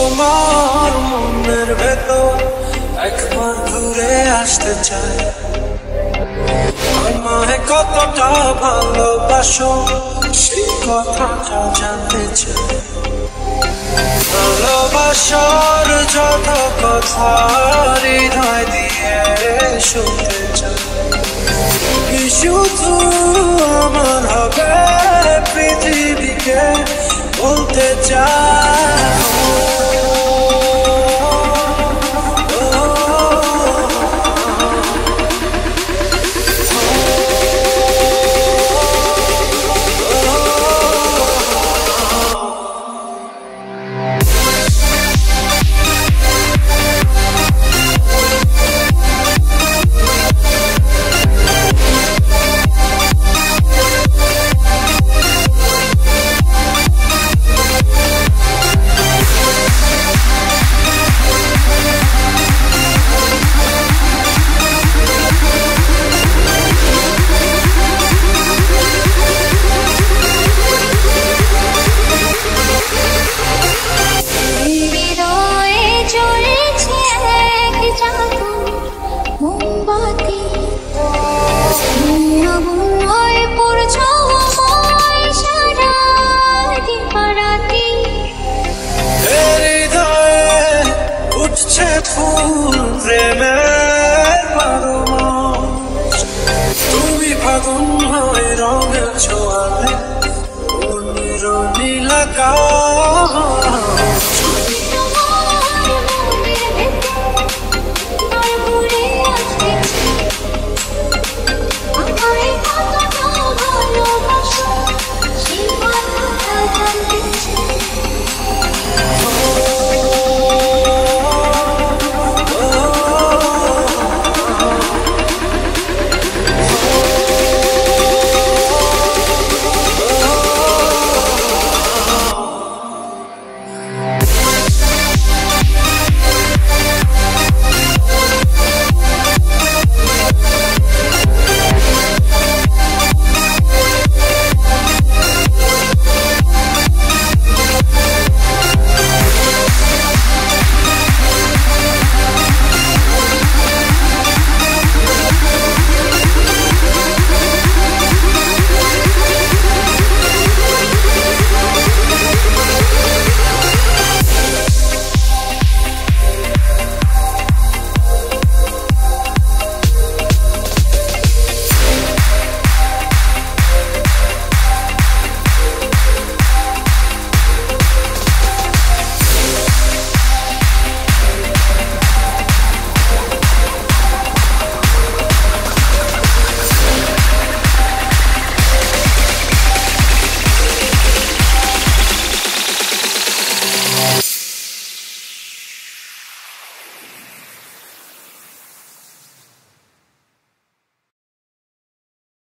তোমার মনের ভেতর একবার ঘুরে আসতে চাই। আমায় কতটা ভালোবাসো, সেই কথাটা জানতে চাই। ভালোবাসার যত কথা হৃদয় দিয়ে শুনতে চাই। শুধু আমার হবে পৃথিবীকে বলতে চাই?